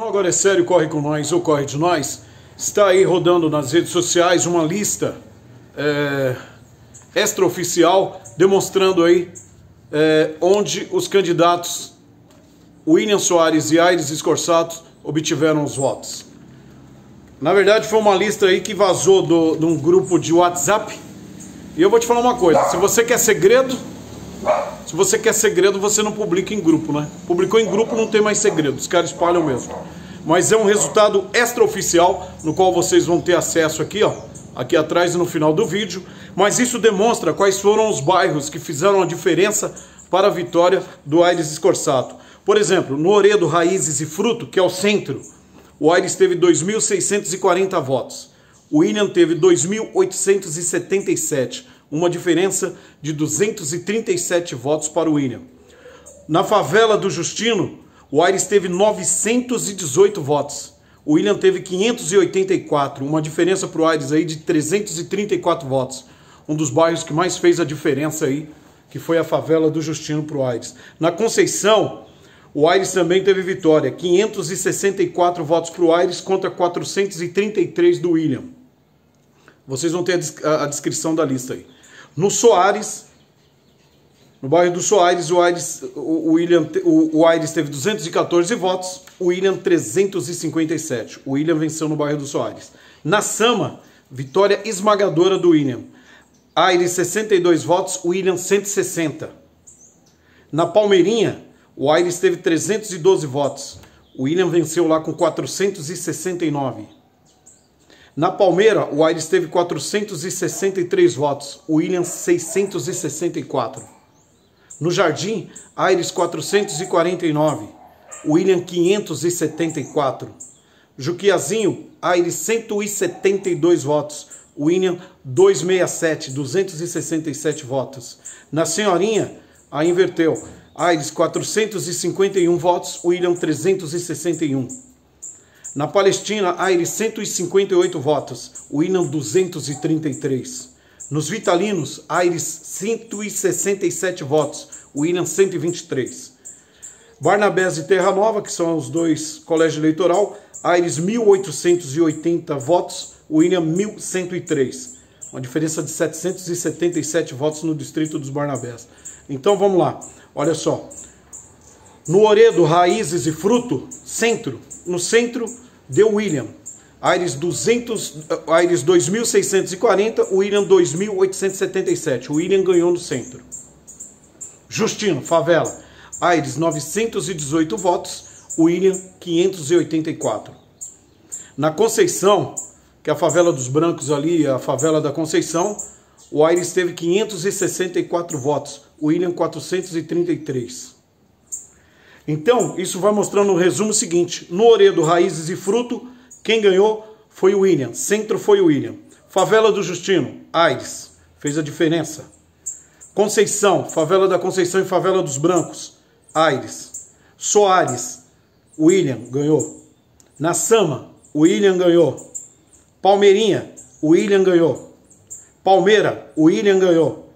Agora é sério, corre com nós ou corre de nós. Está aí rodando nas redes sociais uma lista é, extraoficial demonstrando aí é, onde os candidatos William Soares e Aires Escorsato obtiveram os votos. Na verdade, foi uma lista aí que vazou do, de um grupo de WhatsApp. E eu vou te falar uma coisa: se você quer segredo, se você quer segredo, você não publica em grupo, né? Publicou em grupo, não tem mais segredo, os caras espalham mesmo. Mas é um resultado extraoficial, no qual vocês vão ter acesso aqui, ó, aqui atrás no final do vídeo. Mas isso demonstra quais foram os bairros que fizeram a diferença para a vitória do Aires Escorsato. Por exemplo, no Oredo, Raízes e Fruto, que é o centro, o Aires teve 2.640 votos. O William teve 2.877 uma diferença de 237 votos para o William. Na favela do Justino, o Aires teve 918 votos. O William teve 584, uma diferença para o Aires aí de 334 votos. Um dos bairros que mais fez a diferença aí, que foi a favela do Justino para o Aires. Na Conceição, o Aires também teve vitória, 564 votos para o Aires contra 433 do William. Vocês vão ter a, descrição da lista aí. No Soares, no bairro do Soares, o Aires, o, William, o, o Aires teve 214 votos, o William 357. O William venceu no bairro do Soares. Na Sama, vitória esmagadora do William. Aires 62 votos, o William 160. Na Palmeirinha, o Aires teve 312 votos. O William venceu lá com 469. Na Palmeira, o Aires teve 463 votos, o William 664. No Jardim, Aires 449, o William 574. Juquiazinho, Aires 172 votos, o William 267, 267 votos. Na Senhorinha, a inverteu, Aires 451 votos, o William 361. Na Palestina, Aires 158 votos, William 233. Nos Vitalinos, Aires 167 votos, William 123. Barnabés e Terra Nova, que são os dois colégios eleitoral, Aires 1880 votos, William 1103. Uma diferença de 777 votos no distrito dos Barnabés. Então vamos lá, olha só. No Oredo, Raízes e Fruto, centro, no centro deu William. Aires 200, Aires 2640, William 2877. O William ganhou no centro. Justino, favela. Aires 918 votos, William 584. Na Conceição, que é a favela dos brancos ali, a favela da Conceição, o Aires teve 564 votos, William 433. Então, isso vai mostrando no resumo seguinte: no Oredo, Raízes e Fruto, quem ganhou foi o William. Centro foi o William. Favela do Justino, Aires, fez a diferença. Conceição, Favela da Conceição e Favela dos Brancos, Aires. Soares, William ganhou. Na Sama, William ganhou. Palmeirinha, William ganhou. Palmeira, William ganhou.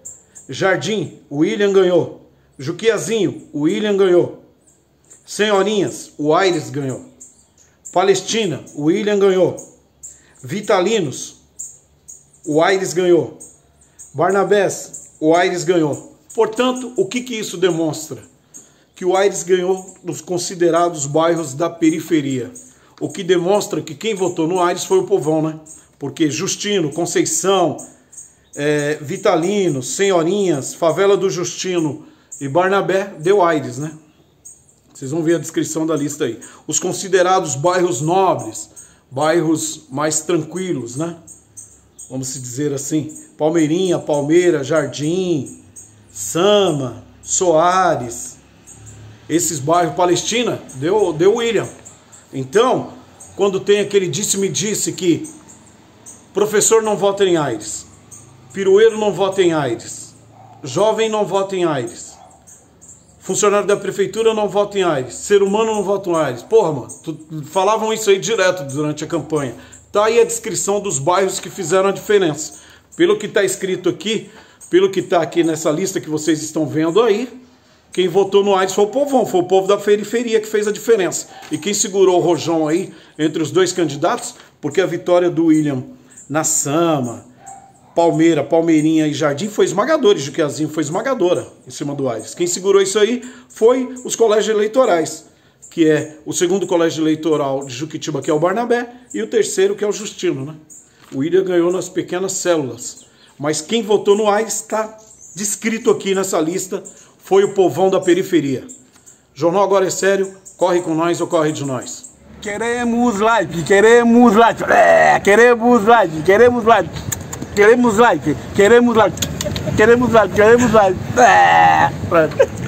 Jardim, William ganhou. Juquiazinho, William ganhou. Senhorinhas, o Aires ganhou. Palestina, o William ganhou. Vitalinos, o Aires ganhou. Barnabés, o Aires ganhou. Portanto, o que, que isso demonstra? Que o Aires ganhou nos considerados bairros da periferia. O que demonstra que quem votou no Aires foi o povão, né? Porque Justino, Conceição, é, Senhorinhas, Favela do Justino e Barnabé deu Aires, né? Vocês vão ver a descrição da lista aí. Os considerados bairros nobres, bairros mais tranquilos, né? Vamos se dizer assim. Palmeirinha, Palmeira, Jardim, Sama, Soares. Esses bairros, Palestina, deu, deu William. Então, quando tem aquele disse-me disse que professor não vota em Aires, pirueiro não vota em Aires, jovem não vota em Aires, Funcionário da prefeitura não vota em Aires. Ser humano não vota em Aires. Porra, mano, tu, falavam isso aí direto durante a campanha. Tá aí a descrição dos bairros que fizeram a diferença. Pelo que está escrito aqui, pelo que está aqui nessa lista que vocês estão vendo aí, quem votou no Aires foi o povão, foi o povo da periferia que fez a diferença. E quem segurou o rojão aí entre os dois candidatos, porque a vitória do William na Sama, Palmeira, Palmeirinha e Jardim foi esmagadora, e foi esmagadora em cima do Aires. Quem segurou isso aí foi os colégios eleitorais, que é o segundo colégio eleitoral de Juquitiba, que é o Barnabé, e o terceiro, que é o Justino. Né? O William ganhou nas pequenas células. Mas quem votou no Aires está descrito aqui nessa lista, foi o povão da periferia. Jornal Agora é Sério, corre com nós ou corre de nós. Queremos like, queremos like, é, queremos like, queremos like. Queremos like, queremos like, queremos like, queremos like. É, pronto.